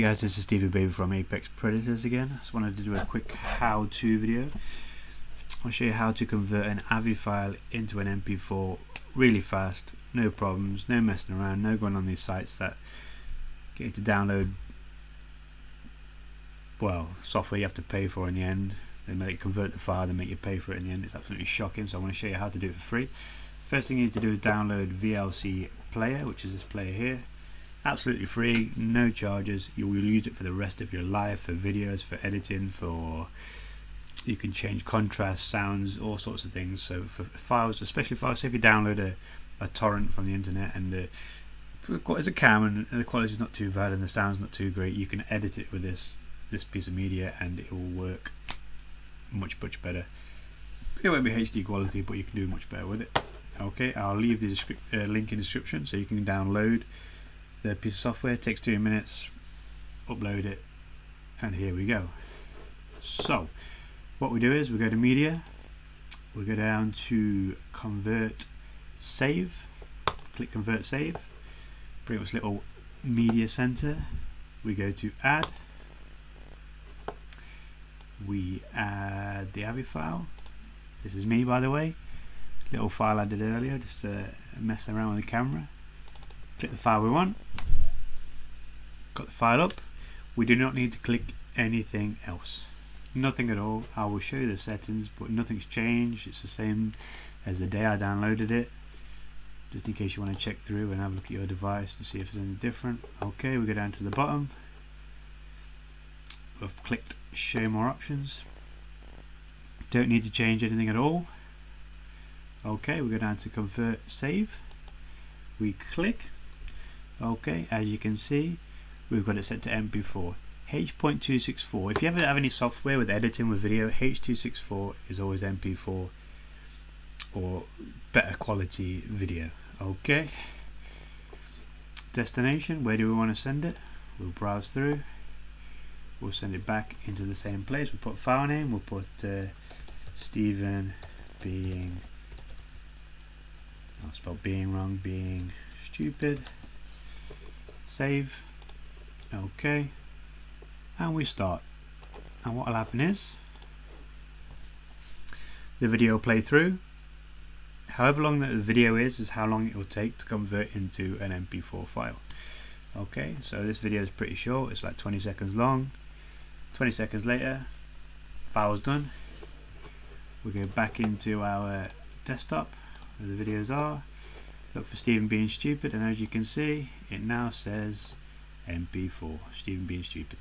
guys, this is Stephen Baby from Apex Predators again. I just wanted to do a quick how-to video. I'll show you how to convert an AVI file into an MP4 really fast, no problems, no messing around, no going on these sites that get you to download well, software you have to pay for in the end. They make convert the file, they make you pay for it in the end. It's absolutely shocking, so I want to show you how to do it for free. First thing you need to do is download VLC Player, which is this player here absolutely free no charges. You will use it for the rest of your life for videos for editing for you can change contrast sounds all sorts of things. So for files especially files if you download a, a torrent from the internet and as a cam and, the quality is not too bad and the sound's not too great you can edit it with this this piece of media and it will work much much better. It won't be HD quality but you can do much better with it. Okay I'll leave the uh, link in the description so you can download the piece of software takes two minutes upload it and here we go. So what we do is we go to media we go down to convert save click convert save. Up this little media center. We go to add. We add the AVI file. This is me by the way. Little file I did earlier just to mess around with the camera click the file we want. Got the file up. We do not need to click anything else. Nothing at all. I will show you the settings but nothing's changed. It's the same as the day I downloaded it. Just in case you want to check through and have a look at your device to see if there's anything different. Okay we go down to the bottom. We've clicked show more options. Don't need to change anything at all. Okay we go down to convert save. We click okay as you can see we've got it set to MP4 H.264 if you ever have any software with editing with video H.264 is always MP4 or better quality video. Okay. Destination where do we want to send it? We'll browse through. We'll send it back into the same place. We'll put file name. We'll put uh, Stephen being I'll spell being wrong being stupid save. Okay. And we start. And what will happen is the video will play through however long that the video is is how long it will take to convert into an mp4 file. Okay so this video is pretty short. It's like 20 seconds long. 20 seconds later file's done. We go back into our desktop where the videos are. Look for Stephen being stupid and as you can see it now says MP4, Stephen being stupid.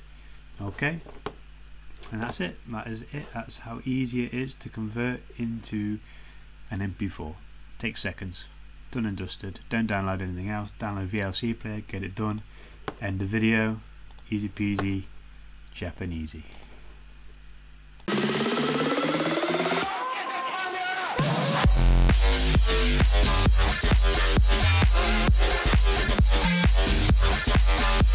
Okay, and that's it, that is it, that's how easy it is to convert into an MP4. Takes seconds, done and dusted, don't download anything else, download VLC player, get it done, end the video, easy peasy, Japanesey. We'll be right back. Yeah.